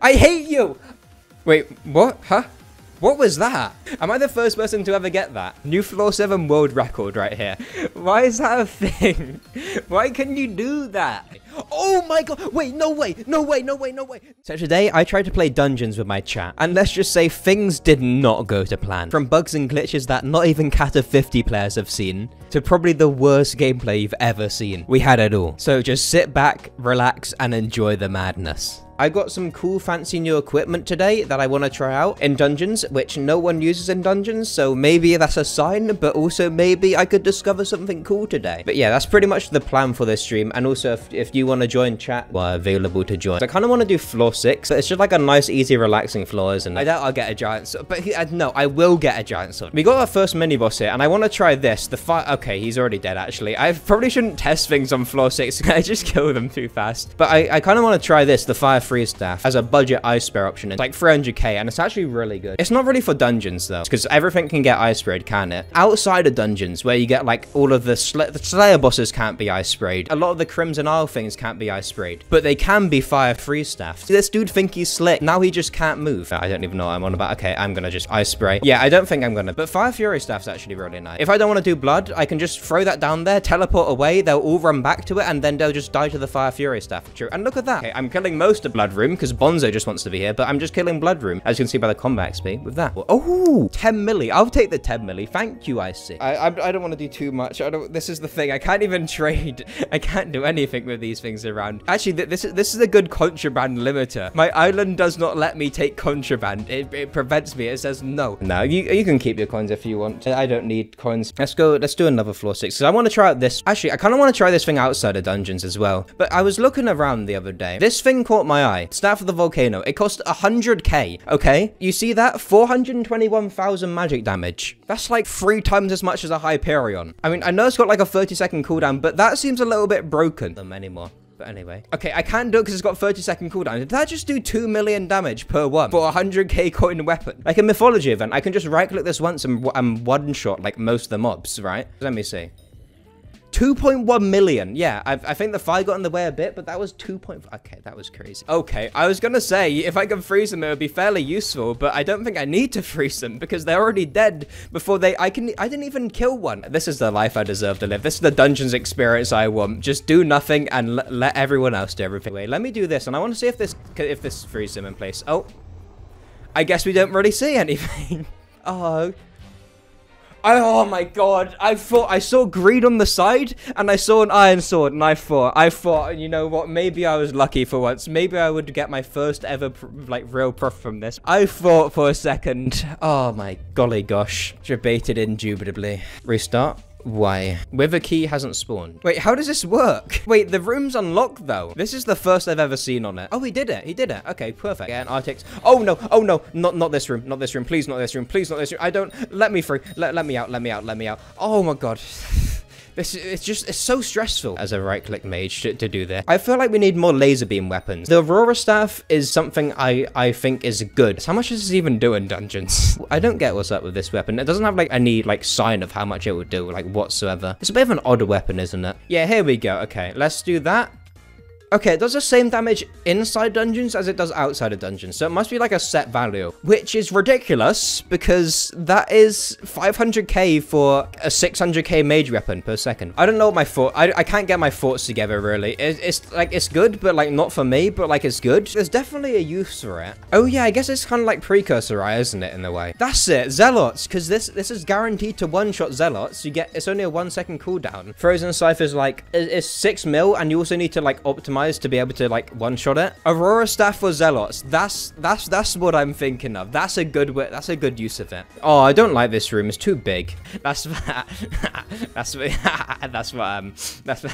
I hate you! Wait, what? Huh? What was that? Am I the first person to ever get that? New floor 7 world record right here. Why is that a thing? Why can you do that? Oh my god! Wait, no way! No way, no way, no way! So today, I tried to play dungeons with my chat, and let's just say things did not go to plan. From bugs and glitches that not even Cata 50 players have seen, to probably the worst gameplay you've ever seen. We had it all. So just sit back, relax, and enjoy the madness. I got some cool fancy new equipment today that I want to try out in dungeons, which no one uses in dungeons, so maybe that's a sign, but also maybe I could discover something cool today. But yeah, that's pretty much the plan for this stream, and also if, if you want to join chat, we're available to join. So I kind of want to do floor 6, but it's just like a nice, easy, relaxing floor, isn't it? I doubt I'll get a giant sword, but he, uh, no, I will get a giant sword. We got our first mini-boss here, and I want to try this, the fire- okay, he's already dead, actually. I probably shouldn't test things on floor 6, I just kill them too fast. But I, I kind of want to try this, the fire freeze staff as a budget ice spray option. It's like 300k and it's actually really good. It's not really for dungeons though, because everything can get ice sprayed, can it? Outside of dungeons, where you get like all of the, sl the Slayer bosses can't be ice sprayed. A lot of the Crimson Isle things can't be ice sprayed, but they can be fire freeze staff. This dude think he's slick. Now he just can't move. I don't even know what I'm on about. Okay, I'm gonna just ice spray. Yeah, I don't think I'm gonna, but fire fury staff's actually really nice. If I don't want to do blood, I can just throw that down there, teleport away. They'll all run back to it, and then they'll just die to the fire fury staff. True. And look at that. Okay, I'm killing most of blood room because Bonzo just wants to be here, but I'm just killing blood room, as you can see by the combat XP with that. Oh, 10 milli. I'll take the 10 milli. Thank you, I see. I, I, I don't want to do too much. I don't. This is the thing. I can't even trade. I can't do anything with these things around. Actually, th this is this is a good contraband limiter. My island does not let me take contraband. It, it prevents me. It says no. No, you you can keep your coins if you want. I don't need coins. Let's go. Let's do another floor six. Because I want to try out this. Actually, I kind of want to try this thing outside of dungeons as well. But I was looking around the other day. This thing caught my eye. Staff of the volcano. It cost 100k. Okay, you see that? 421,000 magic damage. That's like three times as much as a Hyperion. I mean, I know it's got like a 30 second cooldown, but that seems a little bit broken. Them anymore. But anyway. Okay, I can do it because it's got 30 second cooldown. Did that just do 2 million damage per one for a 100k coin weapon? Like a mythology event, I can just right click this once and, and one shot like most of the mobs, right? Let me see. 2.1 million. Yeah, I, I, think the fire got in the way a bit, but that was 2.5. Okay, that was crazy. Okay, I was gonna say, if I can freeze them, it would be fairly useful, but I don't think I need to freeze them because they're already dead before they, I can, I didn't even kill one. This is the life I deserve to live. This is the dungeons experience I want. Just do nothing and let everyone else do everything. Wait, let me do this, and I want to see if this, if this freezes them in place. Oh, I guess we don't really see anything. oh, I, oh my god, I thought I saw greed on the side and I saw an iron sword and I thought, I thought, you know what, maybe I was lucky for once. Maybe I would get my first ever, like, real prof from this. I thought for a second, oh my golly gosh, debated indubitably. Restart. Why? Wither key hasn't spawned. Wait, how does this work? Wait, the room's unlocked though. This is the first I've ever seen on it. Oh, he did it. He did it. Okay, perfect. Yeah, Arctics. Oh no. Oh no. Not not this room. Not this room. Please not this room. Please not this room. I don't. Let me free. Let, let me out. Let me out. Let me out. Oh my god. This it's just it's so stressful as a right click mage to, to, do this. I feel like we need more laser beam weapons. The Aurora staff is something I I think is good. How much does this even do in dungeons? I don't get what's up with this weapon. It doesn't have like any like sign of how much it would do like whatsoever. It's a bit of an odd weapon, isn't it? Yeah, here we go. Okay, let's do that. Okay, it does the same damage inside dungeons as it does outside of dungeons, so it must be like a set value, which is ridiculous because that is 500k for a 600k mage weapon per second. I don't know what my thought, I, I can't get my thoughts together really. It, it's like, it's good, but like not for me, but like it's good. There's definitely a use for it. Oh yeah, I guess it's kind of like Precursor Eye, isn't it, in a way? That's it, Zealots, because this this is guaranteed to one-shot Zealots. You get, it's only a one second cooldown. Frozen Scythe's like, it's 6 mil, and you also need to like optimize to be able to like one-shot it. Aurora Staff for Zealots. That's that's that's what I'm thinking of. That's a good way. That's a good use of it. Oh, I don't like this room. It's too big. That's that's that's what um that's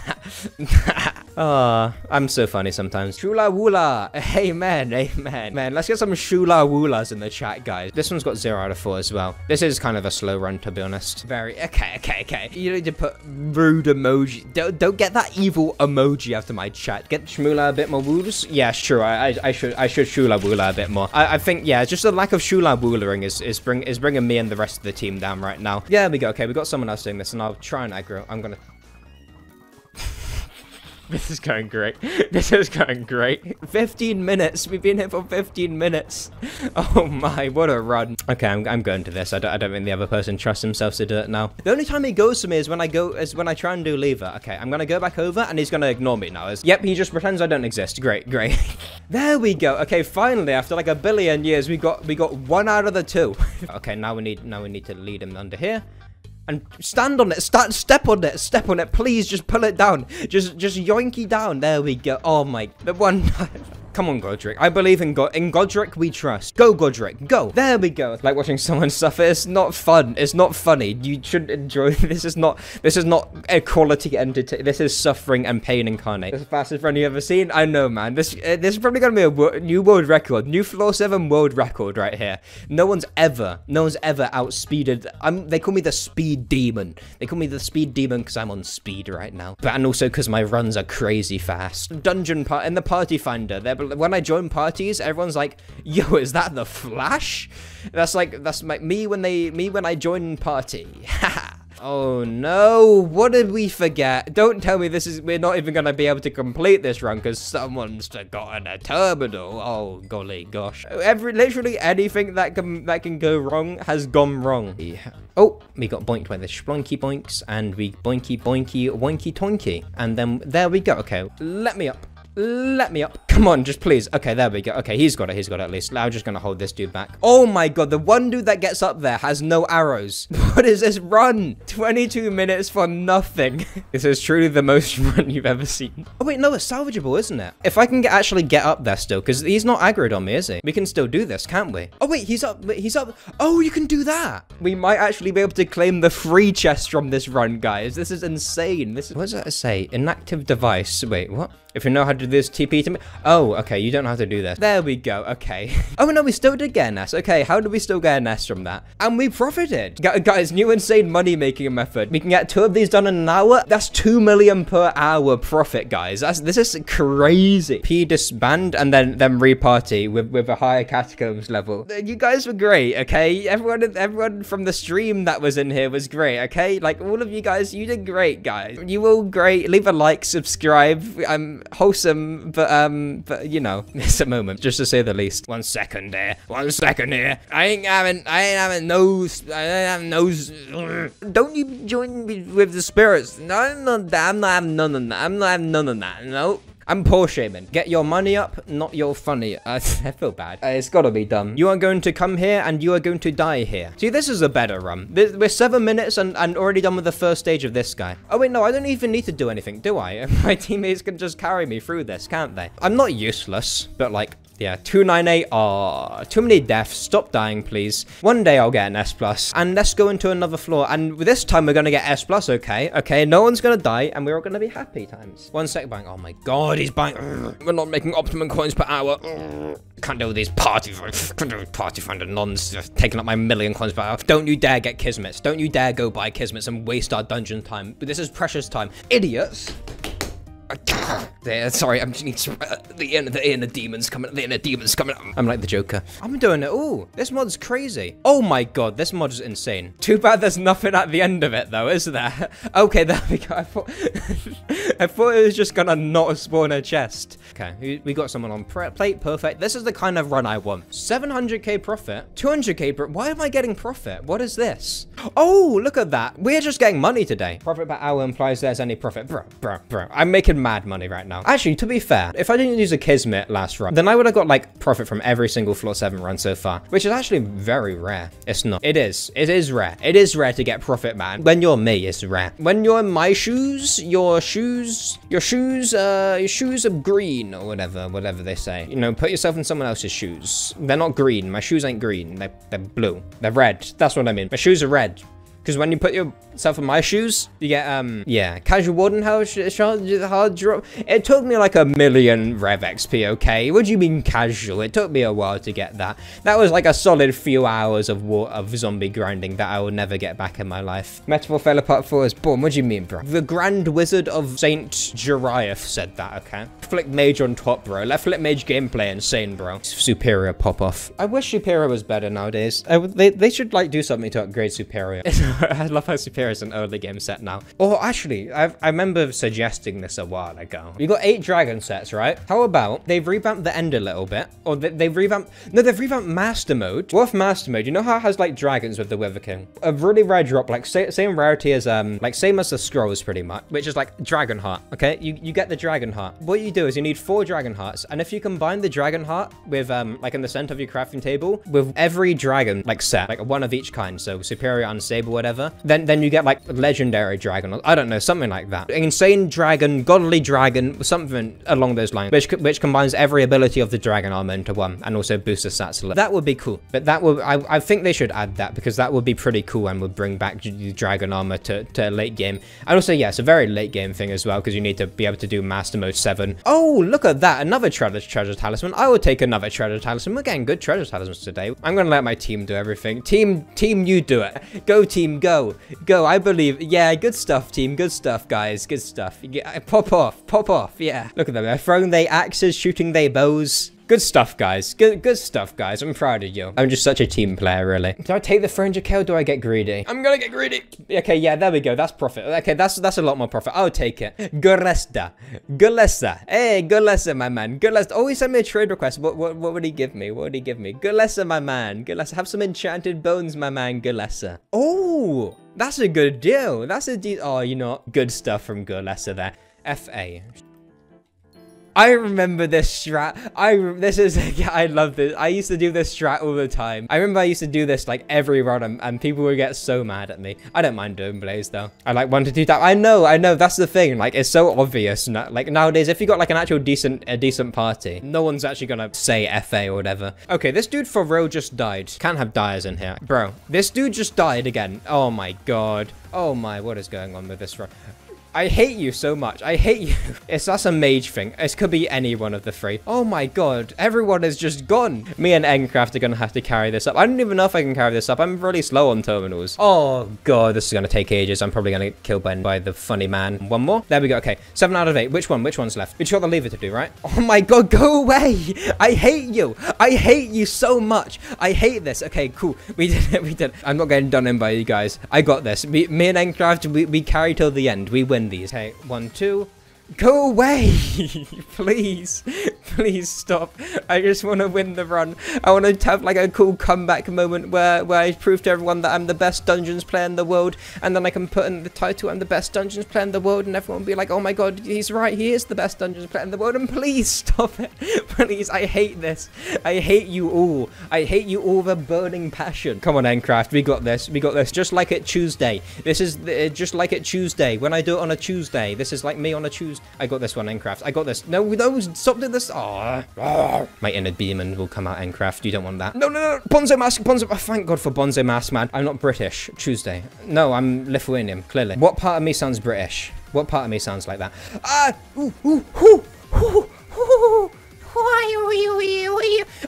oh, I'm so funny sometimes. Shula Woola. Amen. Amen. Man, let's get some Shula Woolas in the chat, guys. This one's got zero out of four as well. This is kind of a slow run, to be honest. Very okay. Okay. Okay. You need to put rude emoji. Don't don't get that evil emoji after my chat. Get Shmula a bit more woos? Yeah, sure. I, I, I should I should Shula Woola a bit more. I, I think yeah, just the lack of Shula Woolaing is is bring is bringing me and the rest of the team down right now. Yeah, we go. Okay, we got someone else doing this, and I'll try and aggro. I'm gonna This is going great. This is going great. 15 minutes. We've been here for 15 minutes. Oh my, what a run. Okay, I'm, I'm going to this. I don't, I don't think the other person trusts himself to do it now. The only time he goes to me is when I go, is when I try and do lever. Okay, I'm gonna go back over and he's gonna ignore me now. As, yep, he just pretends I don't exist. Great, great. there we go. Okay, finally, after like a billion years, we got we got one out of the two. okay, now we need now we need to lead him under here and stand on it. Start, step on it. Step on it. Please, just pull it down. Just, just yoinky down. There we go. Oh my, the one. Come on, Godric. I believe in God. In Godric, we trust. Go, Godric. Go. There we go. Like watching someone suffer. It's not fun. It's not funny. You should enjoy. This is not. This is not a quality entertainment. This is suffering and pain incarnate. This is the fastest run you ever seen. I know, man. This uh, this is probably gonna be a wo new world record. New floor seven world record right here. No one's ever, no one's ever outspeeded. I'm. They call me the speed demon. They call me the speed demon because I'm on speed right now. But and also because my runs are crazy fast. Dungeon part in the party finder. They're when I join parties, everyone's like, "Yo, is that the Flash?" That's like that's like me when they me when I join party. Oh no, what did we forget? Don't tell me this is, we're not even gonna be able to complete this run because someone's forgotten a terminal. Oh golly gosh. Every, literally anything that can, that can go wrong has gone wrong. Oh, we got boinked by the splunky boinks and we boinky boinky woinky toinky. And then there we go. Okay, let me up. Let me up. Come on, just please. Okay, there we go. Okay, he's got it. He's got it at least. I'm just going to hold this dude back. Oh my god, the one dude that gets up there has no arrows. What is this run? 22 minutes for nothing. this is truly the most run you've ever seen. Oh wait, no, it's salvageable, isn't it? If I can get, actually get up there still, because he's not aggroed on me, is he? We can still do this, can't we? Oh wait, he's up. He's up. Oh, you can do that. We might actually be able to claim the free chest from this run, guys. This is insane. This is, what does that say? Inactive device. Wait, what? If you know how to do this, TP to me. Oh, okay, you don't have to do this. There we go, okay. oh, no, we still did get an S. Okay, how did we still get an S from that? And we profited. Gu guys, new insane money-making method. We can get two of these done in an hour. That's two million per hour profit, guys. That's This is crazy. P disband and then, then reparty with, with a higher catacombs level. Uh, you guys were great, okay? Everyone, everyone from the stream that was in here was great, okay? Like, all of you guys, you did great, guys. You all great. Leave a like, subscribe. I'm wholesome, but um, but you know, it's a moment, just to say the least. One second there, one second here. I ain't having, I ain't having no, I ain't having no. Don't you join me with the spirits? No, I'm not. I'm not having none of that. I'm not having none of that. No. I'm poor shaman. Get your money up, not your funny. Uh, I feel bad. Uh, it's gotta be done. You are going to come here and you are going to die here. See, this is a better run. This, we're seven minutes and, and already done with the first stage of this guy. Oh wait, no, I don't even need to do anything, do I? My teammates can just carry me through this, can't they? I'm not useless, but like, yeah, 298 are ah, too many deaths. Stop dying, please. One day I'll get an S+. plus, And let's go into another floor. And this time we're to get S+, plus, okay? Okay, no one's to die, and we're all to be happy times. One sec, bang. Oh my god, he's buying. We're not making optimum coins per hour. Can't deal with these party, party finder nons taking up my million coins per hour. Don't you dare get Kismets. Don't you dare go buy Kismets and waste our dungeon time. This is precious time. Idiots. There, sorry, I'm just uh, the inner the inner demons coming. The inner demons coming. I'm like the Joker. I'm doing it. Oh, this mod's crazy. Oh my god, this mod is insane. Too bad there's nothing at the end of it though, is there? Okay, there we go. I thought I thought it was just gonna not spawn a chest. Okay, we got someone on plate. Perfect. This is the kind of run I want. 700k profit, 200k. Why am I getting profit? What is this? Oh, look at that. We're just getting money today. Profit per hour implies there's any profit. Bro, bro, bro. I'm making mad money right now. Actually, to be fair, if I didn't use a Kismet last run, then I would have got like profit from every single floor 7 run so far, which is actually very rare. It's not. It is. It is rare. It is rare to get profit, man. When you're me, it's rare. When you're in my shoes, your shoes, your shoes, uh, your shoes are green or whatever, whatever they say. You know, put yourself in someone else's shoes. They're not green. My shoes ain't green. They're, they're blue. They're red. That's what I mean. My shoes are red. Because when you put yourself in my shoes, you get, um, yeah, casual warden house hard drop. It took me like a million rev XP, okay? What do you mean casual? It took me a while to get that. That was like a solid few hours of war of zombie grinding that I will never get back in my life. Metaphor fell apart for us. Boom, what do you mean, bro? The Grand Wizard of Saint Jeriah said that, okay? Flick Mage on top, bro. Let Flick Mage gameplay insane, bro. Superior pop off. I wish Superior was better nowadays. I, they, they should like do something to upgrade Superior. I love how Superior is an early game set now. Or actually, I've, I remember suggesting this a while ago. You got eight dragon sets, right? How about they've revamped the end a little bit? Or they, they've revamped... No, they've revamped Master Mode. What if Master Mode? You know how it has, like, dragons with the Wither King? A really rare drop, like, sa same rarity as, um, like, same as the Scrolls, pretty much, which is, like, Dragon Heart, okay? You, you get the Dragon Heart. What you do is you need four Dragon Hearts, and if you combine the Dragon Heart with, um, like, in the center of your crafting table, with every dragon, like, set, like, one of each kind, so Superior, Unstable, whatever, then, then you get, like, Legendary Dragon, I don't know, something like that. Insane Dragon, Godly Dragon, something along those lines, which, which combines every ability of the Dragon Armor into one, and also boosts the stats a little. That would be cool, but that would, I, I think they should add that, because that would be pretty cool and would bring back the Dragon Armor to, to late game. And also, yeah, it's a very late game thing as well, because you need to be able to do Master Mode 7. Oh, look at that, another treasure, treasure talisman. I would take another treasure talisman. We're getting good treasure talismans today. I'm going to let my team do everything. Team, team, you do it. Go, team, go. Go, I believe. Yeah, good stuff, team. Good stuff, guys. Good stuff. Yeah, pop off, pop off. Yeah. Look at them. They're throwing their axes, shooting their bows. Good stuff, guys. Good good stuff, guys. I'm proud of you. I'm just such a team player, really. Do I take the 300k or do I get greedy? I'm gonna get greedy. Okay, yeah, there we go. That's profit. Okay, that's that's a lot more profit. I'll take it. Guresta. Gulesa. Hey, Gulesa, my man. Gulesa. Oh, he sent me a trade request. What, what, what would he give me? What would he give me? Gulesa, my man. Gulesa. Have some enchanted bones, my man. Gulesa. Oh, that's a good deal. That's a deal. Oh, you know, good stuff from Gulesa there. FA. I remember this strat. I this is I love this. I used to do this strat all the time. I remember I used to do this like every run, and, and people would get so mad at me. I don't mind doing blaze though. I like one to two that. I know, I know. That's the thing. Like it's so obvious. Like nowadays, if you got like an actual decent a decent party, no one's actually gonna say FA or whatever. Okay, this dude for real just died. Can't have dyers in here, bro. This dude just died again. Oh my god. Oh my, what is going on with this run? I hate you so much. I hate you. It's that's a mage thing. It could be any one of the three. Oh my god. Everyone is just gone. Me and Encraft are going to have to carry this up. I don't even know if I can carry this up. I'm really slow on terminals. Oh god, this is going to take ages. I'm probably going to get killed by, the funny man. One more. There we go. Okay. Seven out of eight. Which one? Which one's left? We got the lever to do, right? Oh my god, go away. I hate you. I hate you so much. I hate this. Okay, cool. We did it. We did it. I'm not getting done in by you guys. I got this. Me, me and Encraft, we, we carry till the end. We win these. Okay, one, two. Go away! please. Please stop. I just want to win the run. I want to have like a cool comeback moment where, where I prove to everyone that I'm the best Dungeons player in the world. And then I can put in the title, I'm the best Dungeons player in the world. And everyone will be like, oh my god, he's right. He is the best Dungeons player in the world. And please stop it. please, I hate this. I hate you all. I hate you all a burning passion. Come on, Encraft. We got this. We got this. Just like it Tuesday. This is uh, just like it Tuesday. When I do it on a Tuesday. This is like me on a Tuesday. I got this one, Encraft. I got this. No, no, stop doing this. Oh, my inner demon will come out, Encraft. You don't want that. No, no, no. Bonzo mask, Bonzo. Oh, thank God for Bonzo mask, man. I'm not British. Tuesday. No, I'm Lithuanian, clearly. What part of me sounds British? What part of me sounds like that? Ah! Ooh, ooh, ooh, ooh, ooh.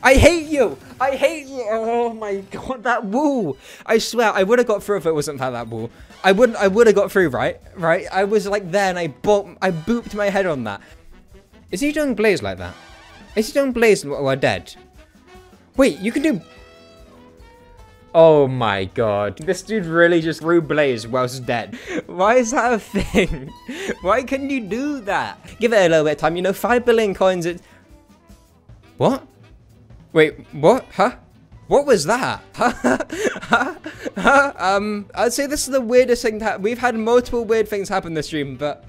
I hate you! I hate you! Oh my god, that wall! I swear, I would have got through if it wasn't for that wall. I wouldn't. I would have got through, right? Right? I was like there, and I bo I booped my head on that. Is he doing blaze like that? Is he doing blaze while dead? Wait, you can do. Oh my god. This dude really just threw blaze whilst dead. Why is that a thing? Why can you do that? Give it a little bit of time. You know, 5 billion coins. It... What? Wait, what? Huh? What was that? um, I'd say this is the weirdest thing that we've had multiple weird things happen this stream, but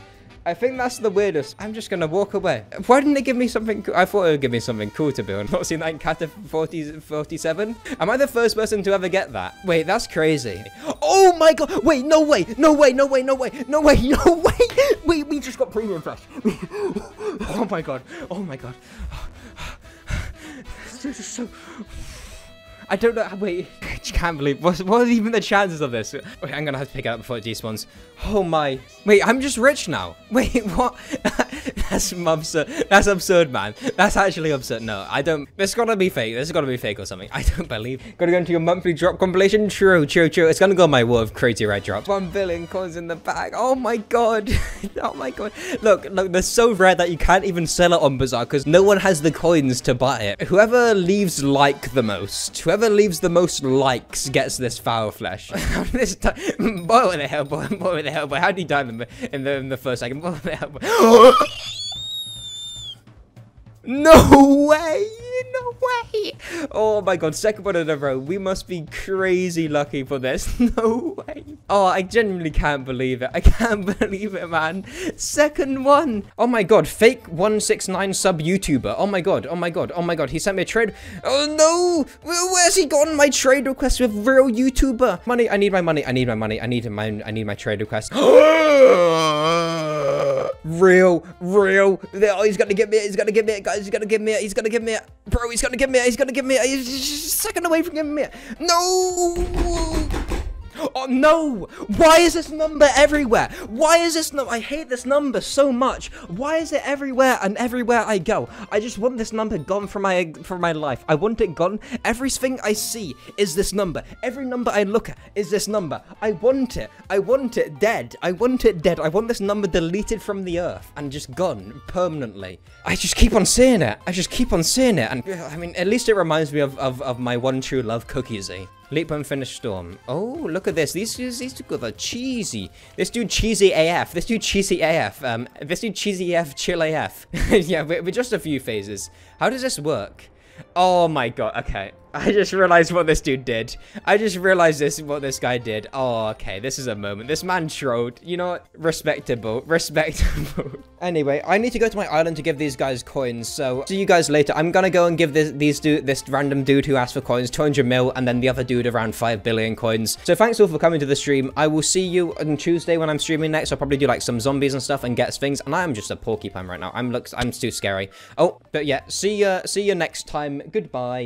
I think that's the weirdest. I'm just gonna walk away. Why didn't they give me something cool? I thought it would give me something cool to build. Not seen that in Cata 40, 47? Am I the first person to ever get that? Wait, that's crazy. Oh my god! Wait, no way! No way! No way! No way! No way! No way! Wait, we just got premium flesh. oh my god! Oh my god! This is so... I don't know. Wait, I can't believe. What, what are even the chances of this? Wait, I'm gonna have to pick it up before it despawns. Oh my. Wait, I'm just rich now. Wait, what? That's absurd. That's absurd, man. That's actually absurd. No, I don't. This gotta be fake. This has gotta be fake or something. I don't believe. Gotta go into your monthly drop compilation. True, true, true. It's gonna go my wall of crazy red drops. One billion coins in the bag. Oh my god. oh my god. Look, look. They're so rare that you can't even sell it on Bazaar because no one has the coins to buy it. Whoever leaves like the most, whoever leaves the most likes gets this foul flesh. this boy, what the hell, boy, boy, what the hell, boy. How did he die in the in the, in the first second? Boy, what the hell. No way! No way! Oh my god, second one in a row. We must be crazy lucky for this. No way. Oh, I genuinely can't believe it. I can't believe it, man. Second one. Oh my god, fake 169 sub YouTuber. Oh my god, oh my god, oh my god. He sent me a trade. Oh no! Where's he gone? My trade request with real YouTuber. Money, I need my money. I need my money. I need my, I need my trade request. real, real. Oh, he's gonna give me. He's gonna give me guys. He's gonna give me. He's gonna give me. Bro, he's gonna give me. He's gonna give me. He's just a second away from giving me. No! Oh no! Why is this number everywhere? Why is this number? I hate this number so much. Why is it everywhere and everywhere I go? I just want this number gone from my from my life. I want it gone. Everything I see is this number. Every number I look at is this number. I want it. I want it dead. I want it dead. I want this number deleted from the earth and just gone permanently. I just keep on seeing it. I just keep on seeing it. And I mean, at least it reminds me of, of, of my one true love, Cookiesy. Leap Unfinished Storm. Oh, look at this. These these two guys are cheesy. This dude cheesy AF. This dude cheesy AF. Um, this dude cheesy AF, chill AF. yeah, we're, we're just a few phases. How does this work? Oh my god. Okay. I just realized what this dude did. I just realized this what this guy did. Oh, okay. This is a moment. This man trolled. You know what? Respectable. Respectable. anyway, I need to go to my island to give these guys coins. So, see you guys later. I'm gonna go and give this these dude this random dude who asked for coins 200 mil and then the other dude around 5 billion coins. So, thanks all for coming to the stream. I will see you on Tuesday when I'm streaming next. I'll probably do like some zombies and stuff and get things. And I am just a porcupine right now. I'm looks I'm too scary. Oh, but yeah, see you see you next time. Goodbye.